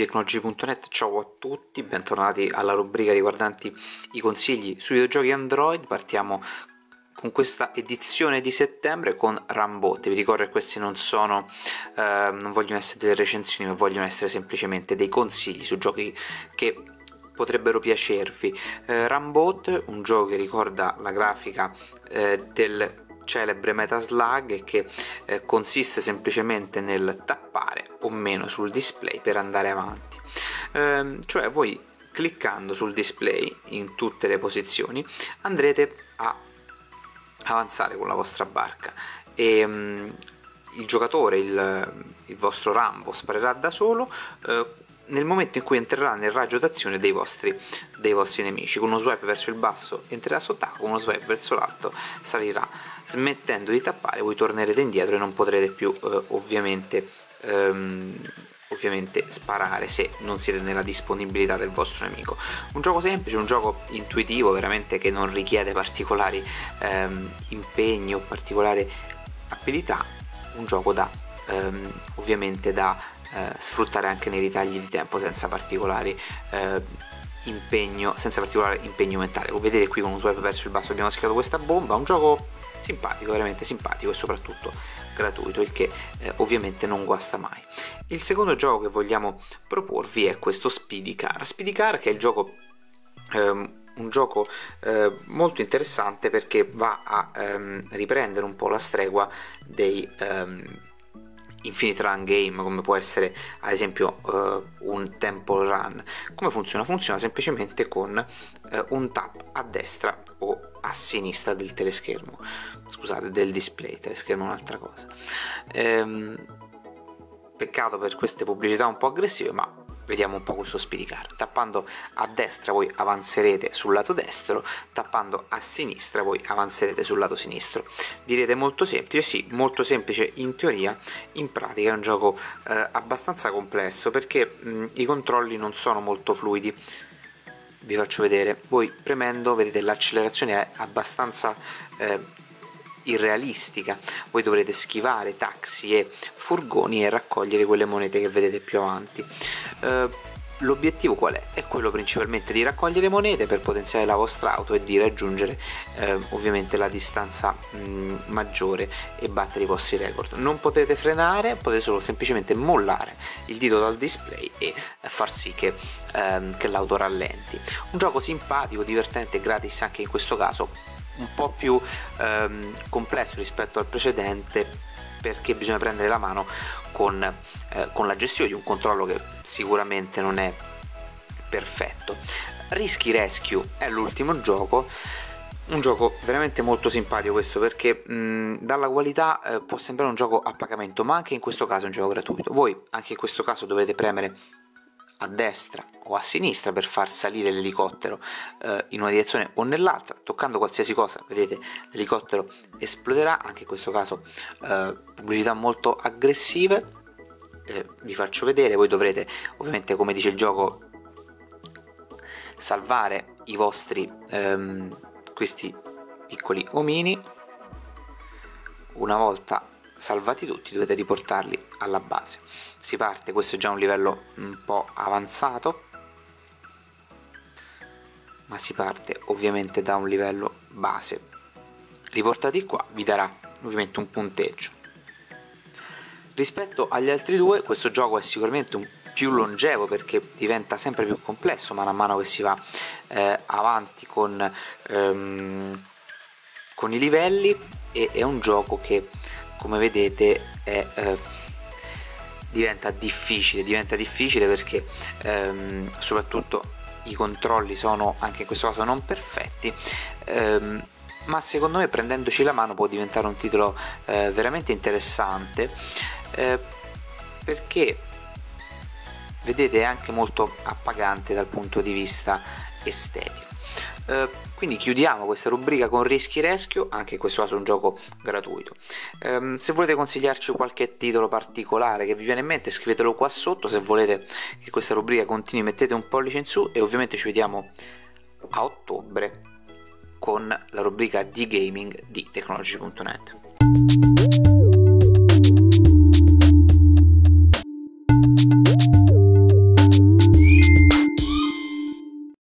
amici tecnologi.net, ciao a tutti, bentornati alla rubrica riguardanti i consigli sui videogiochi Android. Partiamo con questa edizione di settembre con Rambot. Vi ricordo che questi non sono, eh, non vogliono essere delle recensioni, ma vogliono essere semplicemente dei consigli su giochi che potrebbero piacervi. Eh, Rambot, un gioco che ricorda la grafica eh, del celebre Metaslug e che eh, consiste semplicemente nel tappare o meno sul display per andare avanti. Eh, cioè voi cliccando sul display in tutte le posizioni andrete a avanzare con la vostra barca e um, il giocatore, il, il, vostro Rambo sparerà da solo eh, nel momento in cui entrerà nel raggio d'azione dei vostri, dei vostri nemici. Con uno swipe verso il basso entrerà sott'acqua, con uno swipe verso l'alto salirà. Smettendo di tappare voi tornerete indietro e non potrete più eh, ovviamente, ehm, ovviamente sparare se non siete nella disponibilità del vostro nemico. Un gioco semplice, un gioco intuitivo veramente che non richiede particolari ehm, impegni o particolari abilità, un gioco da ehm, ovviamente da eh, sfruttare anche nei ritagli di tempo senza particolari eh, impegno, senza particolare impegno mentale. Come vedete qui con un swipe verso il basso abbiamo scritto questa bomba, un gioco simpatico, veramente simpatico e soprattutto gratuito, il che eh, ovviamente non guasta mai. Il secondo gioco che vogliamo proporvi è questo Speedy Car. Speedy Car che è il gioco ehm, un gioco eh, molto interessante perché va a ehm, riprendere un po' la stregua dei ehm, Infinite Run Game come può essere ad esempio uh, un Temple Run. Come funziona? funziona semplicemente con uh, un tap a destra o a sinistra del teleschermo. Scusate del display teleschermo è un'altra cosa. Ehm, peccato per queste pubblicità un po' aggressive ma Vediamo un po' questo speedicar. Tappando a destra voi avanzerete sul lato destro, tappando a sinistra voi avanzerete sul lato sinistro. Direte molto semplice, sì, molto semplice in teoria, in pratica è un gioco eh, abbastanza complesso perché mh, i controlli non sono molto fluidi. Vi faccio vedere, voi premendo vedete l'accelerazione è abbastanza eh, irrealistica. Voi dovrete schivare taxi e furgoni e raccogliere quelle monete che vedete più avanti. Uh, L'obiettivo qual è? È quello principalmente di raccogliere monete per potenziare la vostra auto e di raggiungere eh, ovviamente la distanza mh, maggiore e battere i vostri record. Non potete frenare, potete solo semplicemente mollare il dito dal display e far sì che, ehm, che l'auto rallenti. Un gioco simpatico, divertente e gratis anche in questo caso un po' più ehm, complesso rispetto al precedente perché bisogna prendere la mano con, eh, con la gestione di un controllo che sicuramente non è perfetto. Risky Rescue è l'ultimo gioco un gioco veramente molto simpatico questo perché mh, dalla qualità eh, può sembrare un gioco a pagamento ma anche in questo caso è un gioco gratuito voi anche in questo caso dovete premere a destra o a sinistra per far salire l'elicottero eh, in una direzione o nell'altra, toccando qualsiasi cosa, vedete l'elicottero esploderà, anche in questo caso eh, pubblicità molto aggressive, eh, vi faccio vedere, voi dovrete ovviamente come dice il gioco salvare i vostri ehm, questi piccoli omini. Una volta salvati tutti dovete riportarli alla base. Si parte questo è già un livello un po' avanzato ma si parte ovviamente da un livello base. Riportati qua vi darà ovviamente un punteggio. Rispetto agli altri due questo gioco è sicuramente un più longevo perché diventa sempre più complesso man mano che si va eh, avanti con, ehm, con i livelli e è un gioco che come vedete è, eh, diventa difficile, diventa difficile perché ehm, soprattutto i controlli sono anche in questo caso non perfetti. Ehm, ma secondo me prendendoci la mano può diventare un titolo eh, veramente interessante eh, perché vedete è anche molto appagante dal punto di vista estetico eh, quindi chiudiamo questa rubrica con Rischi Rescue, anche in questo caso un gioco gratuito. Um, se volete consigliarci qualche titolo particolare che vi viene in mente, scrivetelo qua sotto. Se volete che questa rubrica continui, mettete un pollice in su e ovviamente ci vediamo a ottobre con la rubrica di gaming di tecnology.net.